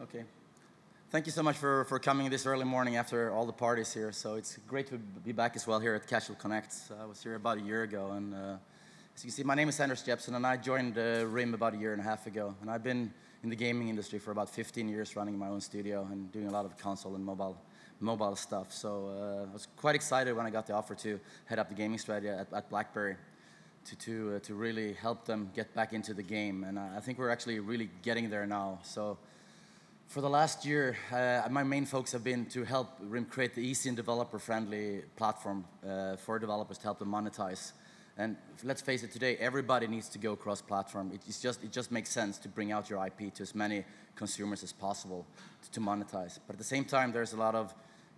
Okay. Thank you so much for, for coming this early morning after all the parties here. So it's great to be back as well here at Casual Connect. I was here about a year ago, and uh, as you can see, my name is Anders Jeppsson, and I joined uh, RIM about a year and a half ago. And I've been in the gaming industry for about 15 years, running my own studio and doing a lot of console and mobile mobile stuff. So uh, I was quite excited when I got the offer to head up the gaming strategy at, at BlackBerry to, to, uh, to really help them get back into the game. And I think we're actually really getting there now. So for the last year, uh, my main focus have been to help RIM create the easy and developer-friendly platform uh, for developers to help them monetize. And let's face it, today everybody needs to go cross-platform. It, just, it just makes sense to bring out your IP to as many consumers as possible to, to monetize. But at the same time, there's a lot of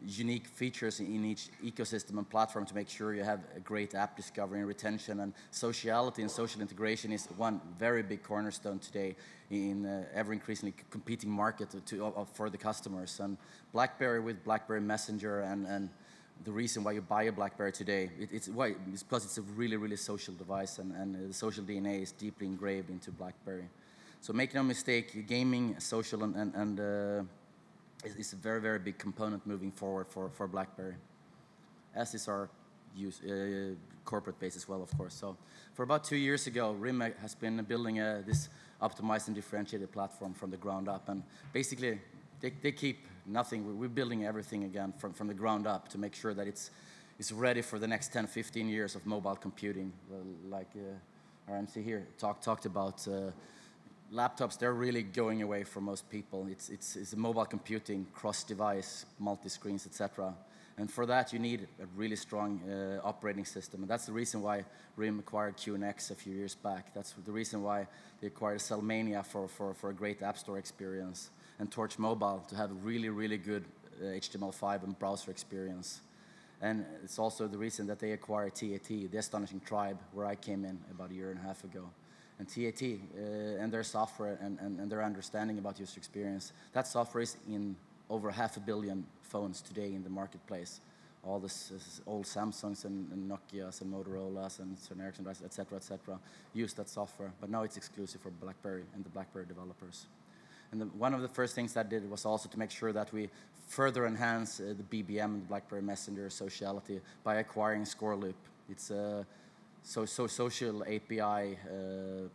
unique features in each ecosystem and platform to make sure you have a great app discovery and retention. And sociality and social integration is one very big cornerstone today in uh, ever increasingly competing market to, to uh, for the customers. And BlackBerry with BlackBerry Messenger and, and the reason why you buy a BlackBerry today it, it's why it's because it's a really really social device and, and the social DNA is deeply engraved into BlackBerry. So make no mistake gaming social and, and, and uh, is, a very, very big component moving forward for, for BlackBerry, as is our use, uh, corporate base as well, of course. So for about two years ago, RIM has been building a, this optimized and differentiated platform from the ground up. And basically, they, they keep nothing. We're building everything again from, from the ground up to make sure that it's, it's ready for the next 10, 15 years of mobile computing. Like uh, our MC here talk, talked about uh, laptops, they're really going away for most people. It's, it's, it's mobile computing, cross-device, multi-screens, etc. And for that, you need a really strong uh, operating system. And that's the reason why RIM acquired QNX a few years back. That's the reason why they acquired Cellmania for, for, for a great App Store experience, and Torch Mobile to have a really, really good uh, HTML5 and browser experience. And it's also the reason that they acquired TAT, the Astonishing Tribe, where I came in about a year and a half ago and TAT uh, and their software and, and, and, their understanding about user experience. That software is in over half a billion phones today in the marketplace. All this, this old Samsungs and, and, Nokias and Motorola's and Ericsson, et cetera, et cetera, use that software. But now it's exclusive for BlackBerry and the BlackBerry developers. And the, one of the first things that did was also to make sure that we further enhance uh, the BBM and the BlackBerry Messenger sociality by acquiring ScoreLoop. It's a uh, so, so social API uh,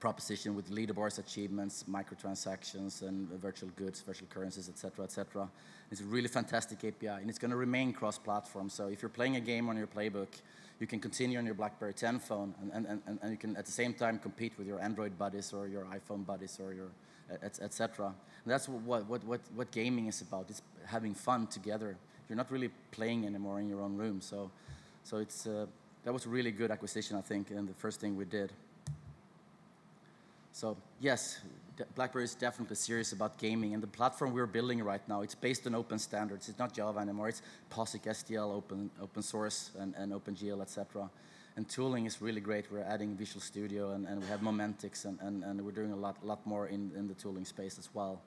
proposition with leaderboards, achievements, microtransactions, and virtual goods, virtual currencies, etc., etc. It's a really fantastic API, and it's going to remain cross-platform. So if you're playing a game on your playbook, you can continue on your BlackBerry 10 phone, and, and, and, and you can at the same time compete with your Android buddies or your iPhone buddies or your etc. Et that's what, what, what, what gaming is about. It's having fun together. You're not really playing anymore in your own room. So, so it's uh, that was a really good acquisition, I think, and the first thing we did. So yes, BlackBerry is definitely serious about gaming, and the platform we're building right now, it's based on open standards. It's not Java anymore. It's POSIX, SDL, open, open source, and, and OpenGL, etc. And tooling is really great. We're adding Visual Studio, and, and we have Momentics, and, and, and we're doing a lot, lot more in, in the tooling space as well.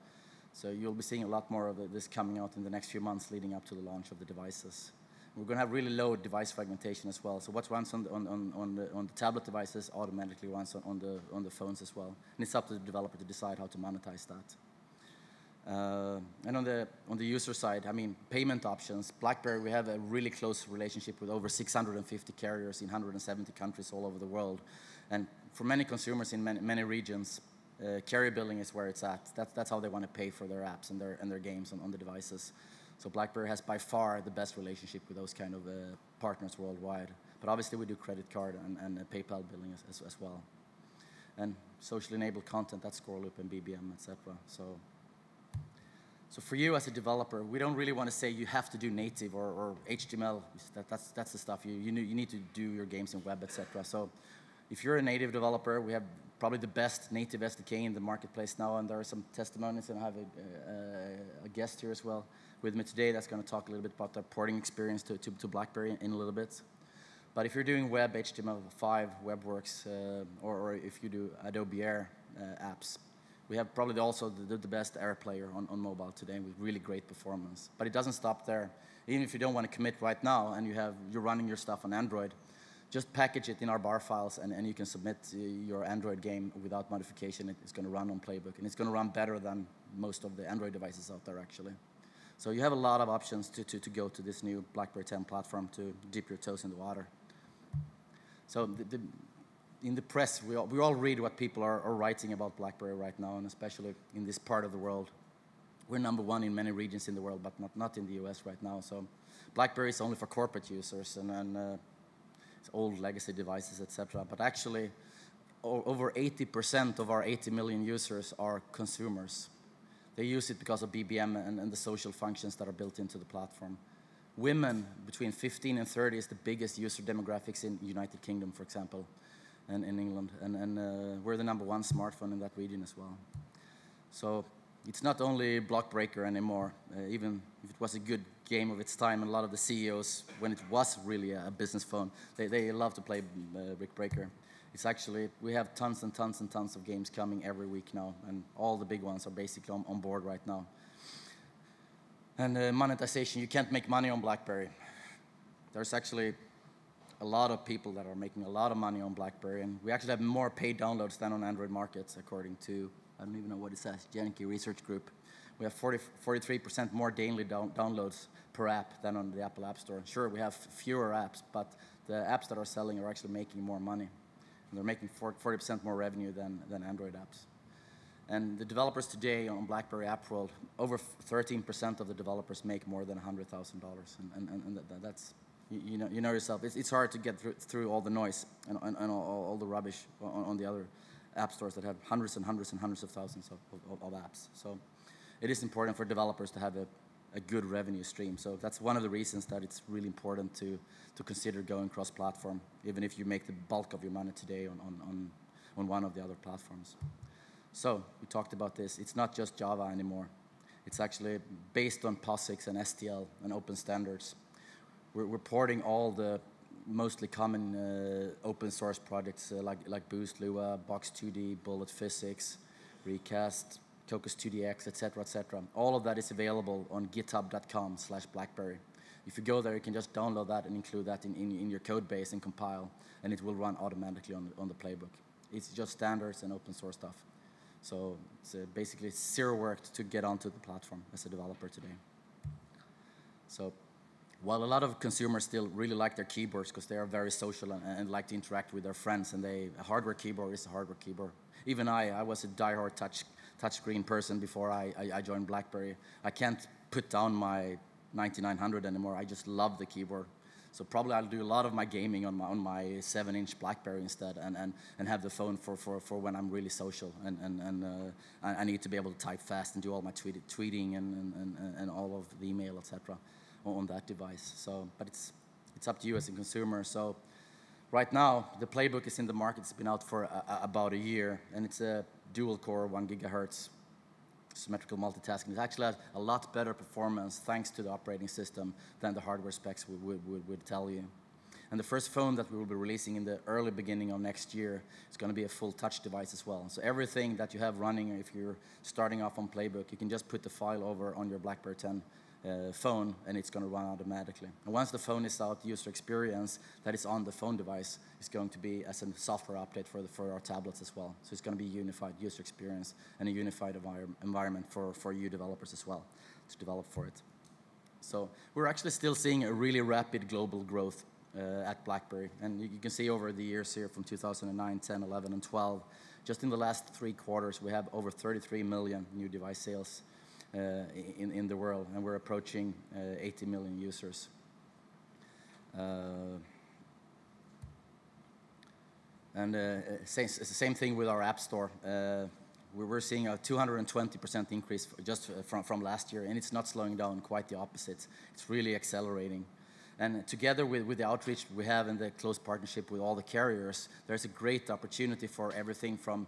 So you'll be seeing a lot more of this coming out in the next few months leading up to the launch of the devices. We're going to have really low device fragmentation as well. So what runs on the, on, on, on, the, on the tablet devices automatically runs on, on, the, on the phones as well. And it's up to the developer to decide how to monetize that. Uh, and on the, on the user side, I mean, payment options. BlackBerry, we have a really close relationship with over 650 carriers in 170 countries all over the world. And for many consumers in many, many regions, uh, carrier billing is where it's at. That's, that's how they want to pay for their apps and their, and their games on, on the devices. So BlackBerry has by far the best relationship with those kind of uh, partners worldwide. But obviously we do credit card and, and uh, PayPal billing as, as, as, well. And socially enabled content, that's ScoreLoop and BBM, etc. So, so for you as a developer, we don't really want to say you have to do native or, or HTML. That, that's, that's the stuff. You, you, you need to do your games in web, etc. So if you're a native developer, we have probably the best native SDK in the marketplace now, and there are some testimonies, and I have a, a, a guest here as well with me today that's going to talk a little bit about the porting experience to, to, to BlackBerry in a little bit. But if you're doing web, HTML5, WebWorks, uh, or, or, if you do Adobe Air uh, apps, we have probably also the, the, best Air player on, on mobile today with really great performance. But it doesn't stop there. Even if you don't want to commit right now and you have, you're running your stuff on Android, just package it in our bar files and, and you can submit uh, your Android game without modification. It's going to run on Playbook and it's going to run better than most of the Android devices out there actually. So you have a lot of options to, to, to go to this new BlackBerry 10 platform to dip your toes in the water. So the, the, in the press, we all, we all read what people are, are writing about BlackBerry right now, and especially in this part of the world. We're number one in many regions in the world, but not, not in the US right now. So BlackBerry is only for corporate users and, and uh, old legacy devices, etc. But actually, over 80% of our 80 million users are consumers. They use it because of BBM and, and, the social functions that are built into the platform. Women between 15 and 30 is the biggest user demographics in United Kingdom, for example, and in England. And, and uh, we're the number one smartphone in that region as well. So it's not only block breaker anymore, uh, even if it was a good game of its time, and a lot of the CEOs, when it was really a business phone, they, they love to play uh, Brick Breaker. It's actually, we have tons and tons and tons of games coming every week now, and all the big ones are basically on, on board right now. And uh, monetization, you can't make money on BlackBerry. There's actually a lot of people that are making a lot of money on BlackBerry, and we actually have more paid downloads than on Android markets, according to I don't even know what it says, Janicki Research Group. We have 40, 43% more daily down, downloads per app than on the Apple App Store. Sure, we have fewer apps, but the apps that are selling are actually making more money. They're making 40% more revenue than, than Android apps. And the developers today on BlackBerry App World, over 13% of the developers make more than $100,000. And, and, and that's, you, you, know, you know yourself, it's, it's hard to get through, through all the noise and, and, and all, all, the rubbish on, on the other app stores that have hundreds and hundreds and hundreds of thousands of, of, of apps. So it is important for developers to have a, a, good revenue stream. So that's one of the reasons that it's really important to, to consider going cross-platform, even if you make the bulk of your money today on, on, on, on one of the other platforms. So we talked about this. It's not just Java anymore. It's actually based on POSIX and STL and open standards. We're, we're porting all the mostly common uh, open source projects uh, like, like Boost, Lua, Box2D, Bullet Physics, Recast, Cocos 2DX, etc., etc. All of that is available on github.com slash blackberry. If you go there, you can just download that and include that in, in, in your code base and compile, and it will run automatically on the, on the playbook. It's just standards and open source stuff. So it's uh, basically zero work to get onto the platform as a developer today. So while a lot of consumers still really like their keyboards because they are very social and, and, like to interact with their friends, and they a hardware keyboard is a hardware keyboard. Even I, I was a die-hard touch touchscreen person before I, I, I, joined BlackBerry. I can't put down my 9900 anymore. I just love the keyboard. So probably I'll do a lot of my gaming on my, on my seven-inch BlackBerry instead, and, and, and have the phone for, for, for when I'm really social, and, and, and uh, I, I, need to be able to type fast and do all my tweet, tweeting and, and, and, and all of the email, etc on that device. So, but it's, it's up to you as a consumer. So right now, the playbook is in the market. It's been out for a, a, about a year, and it's a dual core, one gigahertz symmetrical multitasking. It actually has a lot better performance thanks to the operating system than the hardware specs would, would, would, would tell you. And the first phone that we will be releasing in the early beginning of next year is going to be a full touch device as well. So everything that you have running, if you're starting off on Playbook, you can just put the file over on your BlackBerry 10 uh, phone and it's going to run automatically. And once the phone is out, user experience that is on the phone device is going to be as a software update for, the, for our tablets as well. So it's going to be unified user experience and a unified envir environment for, for you developers as well to develop for it. So we're actually still seeing a really rapid global growth uh, at BlackBerry. And you, you, can see over the years here from 2009, 10, 11, and 12, just in the last three quarters, we have over 33 million new device sales in, in the world, and we're approaching uh, 80 million users. Uh, and same, same thing with our App Store we were seeing a 220% increase just from, from last year, and it's not slowing down, quite the opposite. It's really accelerating. And together with, with the outreach we have and the close partnership with all the carriers, there's a great opportunity for everything from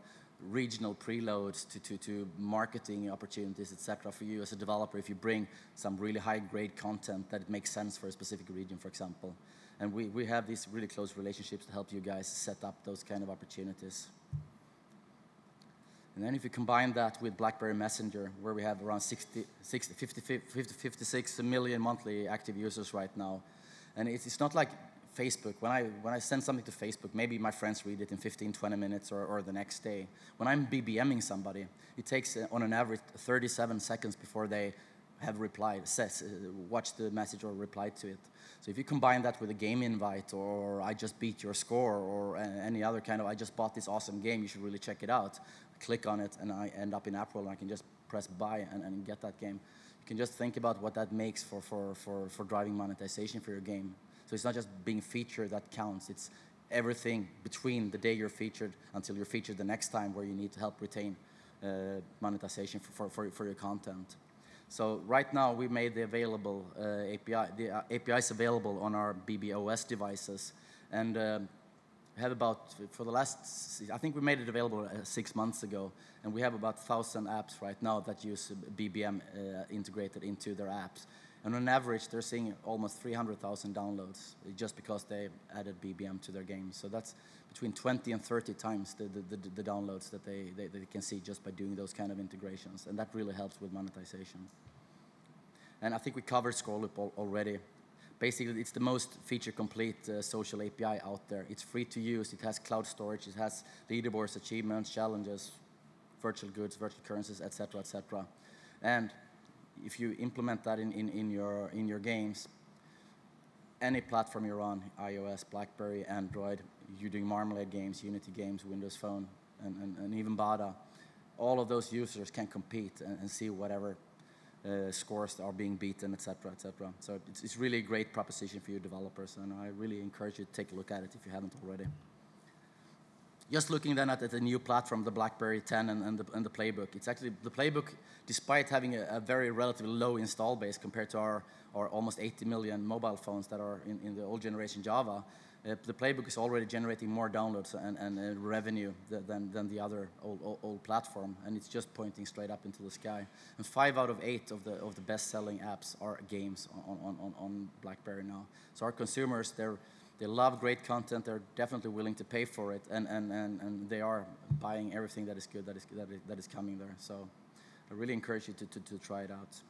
regional preloads to, to, to marketing opportunities, etc. for you as a developer if you bring some really high-grade content that makes sense for a specific region, for example. And we, we have these really close relationships to help you guys set up those kind of opportunities. And then if you combine that with BlackBerry Messenger, where we have around 60, 60 50, 50, 56 million monthly active users right now, and it's, it's not like Facebook, when I, when I send something to Facebook, maybe my friends read it in 15, 20 minutes or, or the next day. When I'm BBMing somebody, it takes uh, on an average 37 seconds before they have replied, says, uh, watched the message or replied to it. So if you combine that with a game invite or I just beat your score or any other kind of I just bought this awesome game, you should really check it out. click on it and I end up in AppWorld and I can just press buy and, and get that game. You can just think about what that makes for, for, for, for driving monetization for your game. So it's not just being featured that counts. It's everything between the day you're featured until you're featured the next time where you need to help retain uh, monetization for, for, for, your content. So right now we made the available uh, API, the uh, APIs available on our BBOS devices. And uh, have about, for the last, I think we made it available uh, six months ago, and we have about 1,000 apps right now that use BBM uh, integrated into their apps. And on average, they're seeing almost 300,000 downloads just because they added BBM to their games. So that's between 20 and 30 times the, the, the, the downloads that they, they, they, can see just by doing those kind of integrations. And that really helps with monetization. And I think we covered ScoreLoop al already. Basically, it's the most feature-complete uh, social API out there. It's free to use. It has cloud storage. It has leaderboards, achievements, challenges, virtual goods, virtual currencies, etc., etc. And if you implement that in, in, in, your, in your games, any platform you're on, iOS, BlackBerry, Android, you're doing Marmalade games, Unity games, Windows Phone, and, and, and even Bada, all of those users can compete and, and see whatever uh, scores are being beaten, etc., etc. So it's, it's really a great proposition for you developers, and I really encourage you to take a look at it if you haven't already. Just looking then at, at the new platform, the BlackBerry 10 and, and, the, and the Playbook. It's actually, the Playbook, despite having a, a, very relatively low install base compared to our, our almost 80 million mobile phones that are in, in the old generation Java, uh, the playbook is already generating more downloads and, and revenue than, than the other old, old, old, platform, and it's just pointing straight up into the sky. And five out of eight of the, of the best-selling apps are games on, on, on, on BlackBerry now. So our consumers, they're they love great content. They're definitely willing to pay for it, and, and, and, and they are buying everything that is good that is, that is, that is coming there. So I really encourage you to, to, to try it out.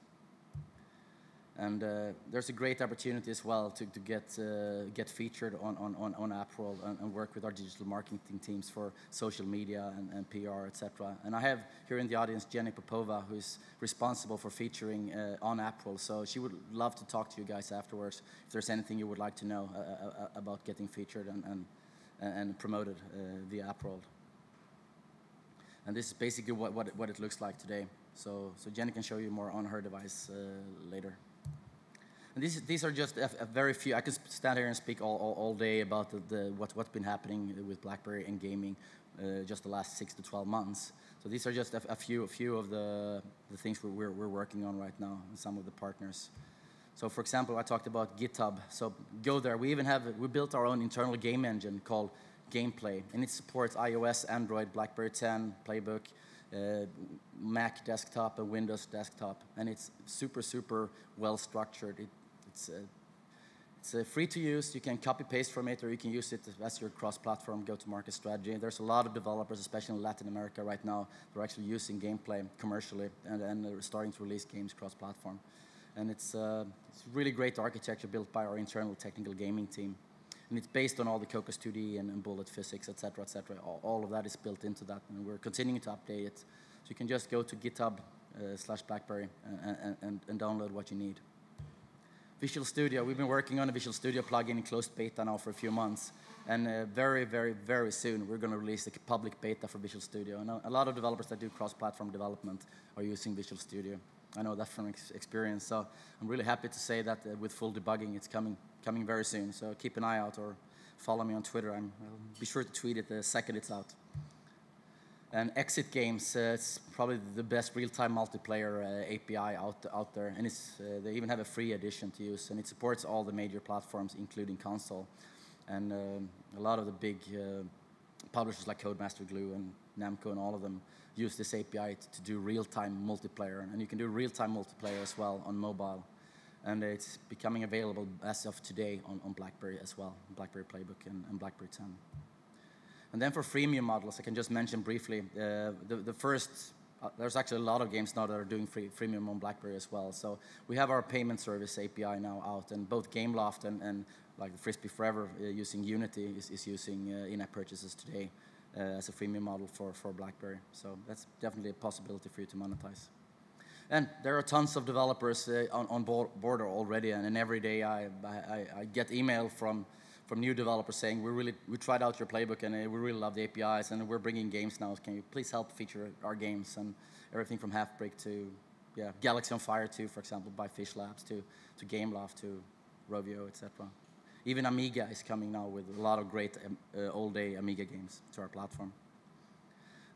And uh, there's a great opportunity as well to, to get, uh, get featured on, on, on, on AppWorld and, and, work with our digital marketing teams for social media and, and PR, etc. And I have here in the audience Jenny Popova, who's responsible for featuring uh, on AppWorld. So she would love to talk to you guys afterwards if there's anything you would like to know uh, uh, uh, about getting featured and, and, and promoted via AppWorld. And this is basically what, what, it, what it looks like today. So, so Jenny can show you more on her device later. And these, these are just a, a, very few. I could stand here and speak all, all, all day about the, the, what, what's been happening with BlackBerry and gaming uh, just the last six to 12 months. So these are just a, a few, a few of the, the things we're, we're working on right now and some of the partners. So for example, I talked about GitHub. So go there. We even have, we built our own internal game engine called Gameplay, and it supports iOS, Android, BlackBerry 10, Playbook, uh, Mac desktop, and Windows desktop. And it's super, super well structured. It it's, uh, it's uh, free to use. You can copy paste from it, or you can use it as your cross-platform go-to-market strategy. There's a lot of developers, especially in Latin America right now, they are actually using gameplay commercially, and, and starting to release games cross-platform. And it's, uh, it's really great architecture built by our internal technical gaming team. And it's based on all the Cocos 2D and, and bullet physics, et cetera, et cetera. All, all, of that is built into that, and we're continuing to update it. So you can just go to GitHub uh, slash BlackBerry and, and, and download what you need. Visual Studio, we've been working on a Visual Studio plugin in closed beta now for a few months. And uh, very, very, very soon, we're going to release a public beta for Visual Studio. And a lot of developers that do cross-platform development are using Visual Studio. I know that from ex experience. So I'm really happy to say that uh, with full debugging, it's coming, coming very soon. So keep an eye out or follow me on Twitter. I'm, I'll be sure to tweet it the second it's out. And Exit Games, uh, it's probably the best real-time multiplayer uh, API out, out there. And it's, uh, they even have a free edition to use. And it supports all the major platforms, including console. And um, a lot of the big uh, publishers like Codemaster Glu and Namco and all of them use this API to, to do real-time multiplayer. And you can do real-time multiplayer as well on mobile. And it's becoming available as of today on, on BlackBerry as well, BlackBerry Playbook and, and BlackBerry 10. And then for freemium models, I can just mention briefly, uh, the, the first uh, there's actually a lot of games now that are doing free, freemium on BlackBerry as well. So we have our payment service API now out, and both Gameloft and, and like Frisbee Forever uh, using Unity is, is using uh, in-app purchases today uh, as a freemium model for, for BlackBerry. So that's definitely a possibility for you to monetize. And there are tons of developers uh, on, on board already, and, and every day I, I, I, get email from, from new developers saying, we really we tried out your playbook and uh, we really love the APIs, and we're bringing games now. Can you please help feature our games? And everything from Halfbrick to yeah, Galaxy on Fire 2, for example, by Fish Labs, to, to Gameloft, to Rovio, etc. Even Amiga is coming now with a lot of great um, uh, old-day Amiga games to our platform.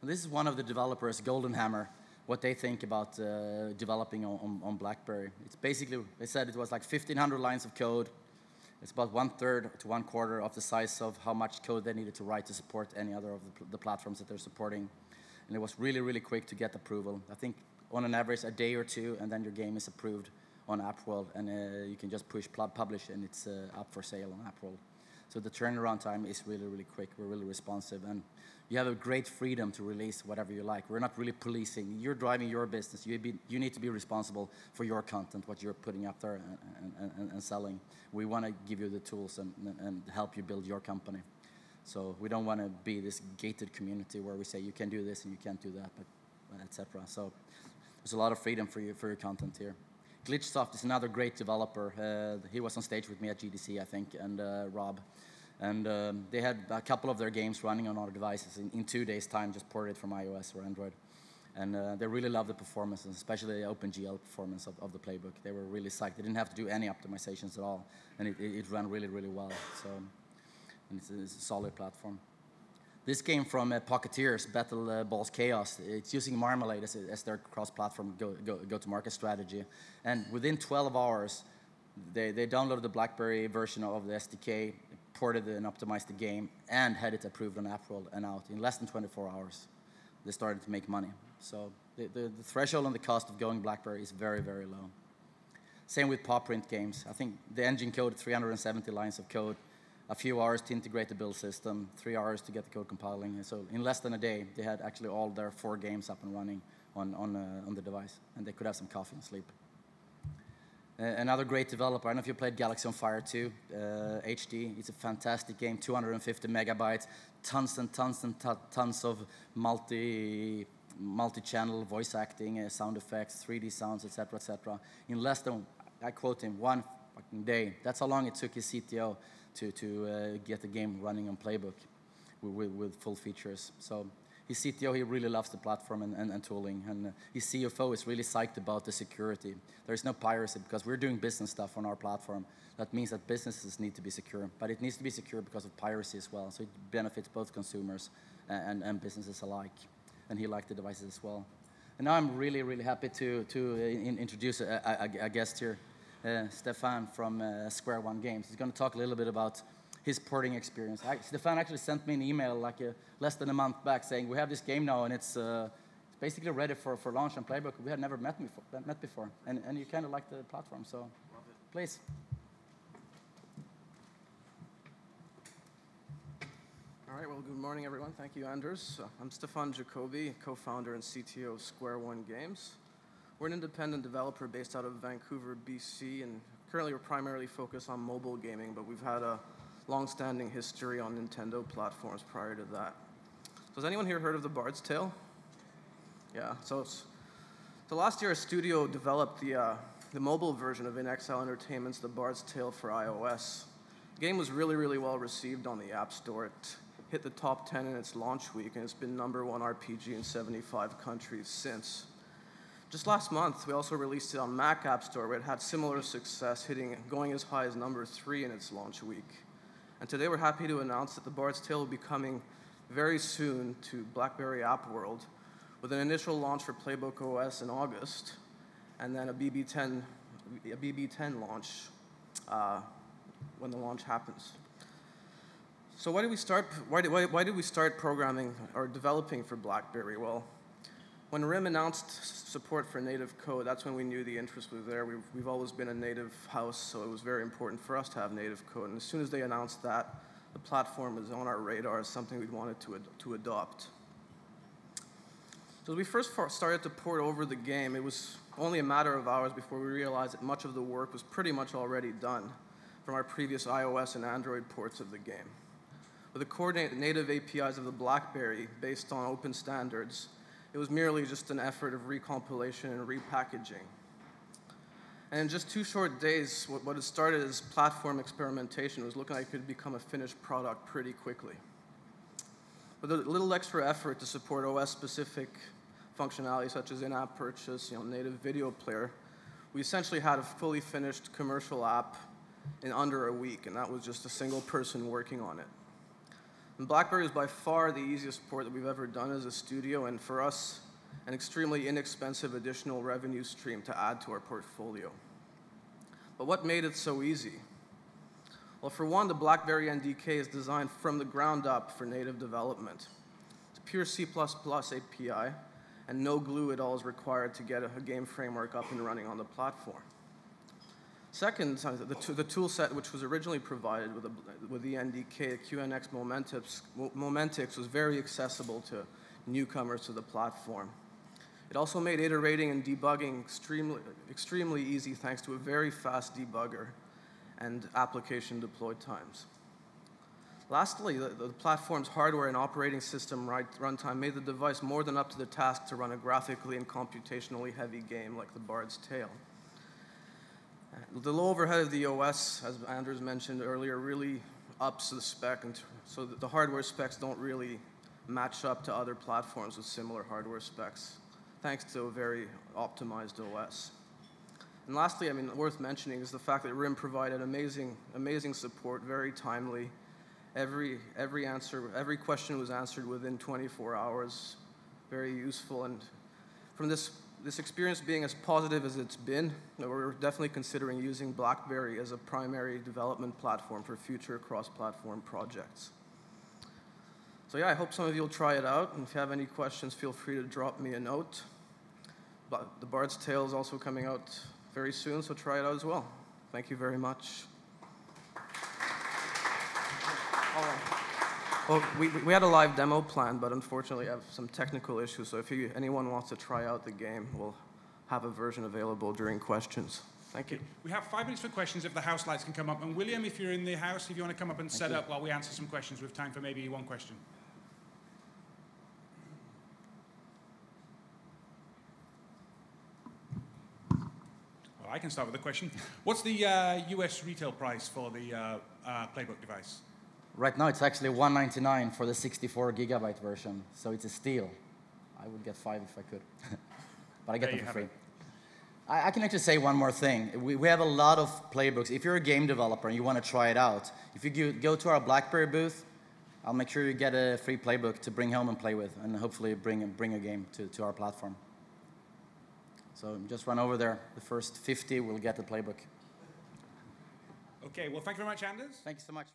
And this is one of the developers, Golden Hammer, what they think about uh, developing on, on, BlackBerry. It's basically, they said it was like 1,500 lines of code. It's about one third to one quarter of the size of how much code they needed to write to support any other of the, the platforms that they're supporting. And it was really, really quick to get approval. I think on an average a day or two, and then your game is approved on AppWorld, and uh, you can just push publish, and it's uh, up for sale on AppWorld. So the turnaround time is really, really quick. We're really responsive, and you have a great freedom to release whatever you like. We're not really policing. You're driving your business. You, be, you need to be responsible for your content, what you're putting up there and, and, and, and selling. We want to give you the tools and, and help you build your company. So we don't want to be this gated community where we say you can do this and you can't do that, but etc. So there's a lot of freedom for you for your content here. Glitchsoft is another great developer. Uh, he was on stage with me at GDC, I think, and uh, Rob. And um, they had a couple of their games running on other devices in, in two days' time, just ported from iOS or Android. And uh, they really loved the performance, especially the OpenGL performance of, of, the playbook. They were really psyched. They didn't have to do any optimizations at all, and it, it, it ran really, really well. So it's it's a solid platform. This came from uh, Pocketeers, Battle uh, Balls Chaos. It's using Marmalade as, as their cross-platform go-to-market go, strategy. And within 12 hours, they, they downloaded the BlackBerry version of the SDK, ported and optimized the game, and had it approved on AppWorld and out in less than 24 hours. They started to make money. So the, the, the threshold and the cost of going BlackBerry is very, very low. Same with PawPrint games. I think the engine code 370 lines of code a few hours to integrate the build system, three hours to get the code compiling. And so in less than a day, they had actually all their four games up and running on, on, uh, on the device, and they could have some coffee and sleep. Uh, another great developer, I don't know if you played Galaxy on Fire 2, uh, HD. It's a fantastic game, 250 megabytes, tons and tons and tons of multi multi-channel voice acting, uh, sound effects, 3D sounds, etc., etc. In less than, I quote him, one fucking day. That's how long it took his CTO to, to uh, get the game running on Playbook with, with, full features. So his CTO, he really loves the platform and, and, and tooling. And uh, his CFO is really psyched about the security. There's no piracy because we're doing business stuff on our platform. That means that businesses need to be secure. But it needs to be secure because of piracy as well. So it benefits both consumers and, and businesses alike. And he liked the devices as well. And now I'm really, really happy to, to uh, in, introduce a, a, a guest here uh, Stefan from uh, Square One Games. He's going to talk a little bit about his porting experience. I, Stefan actually sent me an email like a, less than a month back saying, we have this game now and it's, uh, it's basically ready for, for launch on Playbook. We had never met before, met before. And, and you kind of like the platform, so please. All right, well, good morning, everyone. Thank you, Anders. Uh, I'm Stefan Jacoby, co-founder and CTO of Square One Games. We're an independent developer based out of Vancouver, BC, and currently we're primarily focused on mobile gaming, but we've had a long-standing history on Nintendo platforms prior to that. So has anyone here heard of The Bard's Tale? Yeah, so, so last year a studio developed the, uh, the mobile version of inXile Entertainment's The Bard's Tale for iOS. The game was really, really well received on the App Store. It hit the top 10 in its launch week, and it's been number one RPG in 75 countries since. Just last month, we also released it on Mac App Store, where it had similar success, hitting going as high as number three in its launch week. And today we're happy to announce that The Bard's Tale will be coming very soon to BlackBerry App World, with an initial launch for Playbook OS in August, and then a BB10, a BB10 launch uh, when the launch happens. So why did we start? Why did, why, why did we start programming or developing for BlackBerry? Well, when RIM announced support for native code, that's when we knew the interest was there. We've, we've always been a native house, so it was very important for us to have native code. And as soon as they announced that, the platform was on our radar as something we wanted to, ad to adopt. So as we first started to port over the game, it was only a matter of hours before we realized that much of the work was pretty much already done from our previous iOS and Android ports of the game. With the native APIs of the BlackBerry based on open standards, it was merely just an effort of recompilation and repackaging. And in just two short days, what, what had started as platform experimentation was looking like it could become a finished product pretty quickly. With a little extra effort to support OS-specific functionality such as in-app purchase, you know, native video player, we essentially had a fully finished commercial app in under a week, and that was just a single person working on it. And BlackBerry is by far the easiest port that we've ever done as a studio, and for us, an extremely inexpensive additional revenue stream to add to our portfolio. But what made it so easy? Well, for one, the BlackBerry NDK is designed from the ground up for native development. It's pure C++ API, and no glue at all is required to get a game framework up and running on the platform. Second, the, the tool set which was originally provided with, a, with the NDK, QNX Momentics, Momentics, was very accessible to newcomers to the platform. It also made iterating and debugging extremely, extremely easy thanks to a very fast debugger and application deploy times. Lastly, the, the, platform's hardware and operating system runtime made the device more than up to the task to run a graphically and computationally heavy game like The Bard's Tale. The low overhead of the OS, as Anders mentioned earlier, really ups the spec, and so the hardware specs don't really match up to other platforms with similar hardware specs, thanks to a very optimized OS. And lastly, I mean, worth mentioning is the fact that RIM provided amazing, amazing support, very timely. Every, every answer, every question was answered within 24 hours. Very useful. And from this, this experience being as positive as it's been, we're definitely considering using BlackBerry as a primary development platform for future cross-platform projects. So yeah, I hope some of you will try it out. And if you have any questions, feel free to drop me a note. But the Bard's Tale is also coming out very soon, so try it out as well. Thank you very much. Well, we, we had a live demo planned, but unfortunately I have some technical issues, so if you, anyone wants to try out the game, we'll have a version available during questions. Thank you. We have five minutes for questions if the house lights can come up. And William, if you're in the house, if you want to come up and Thank set you. up while we answer some questions, we have time for maybe one question. Well, I can start with a question. What's the uh, US retail price for the uh, uh, Playbook device? Right now, it's actually 199 for the 64 gigabyte version, so it's a steal. I would get five if I could, but I get there them for free. I, I, can actually say one more thing. We, we have a lot of playbooks. If you're a game developer and you want to try it out, if you go, go to our BlackBerry booth, I'll make sure you get a free playbook to bring home and play with, and hopefully bring, bring a game to, to our platform. So just run over there. The first 50 will get the playbook. Okay, well, thank you very much, Anders. Thank you so much.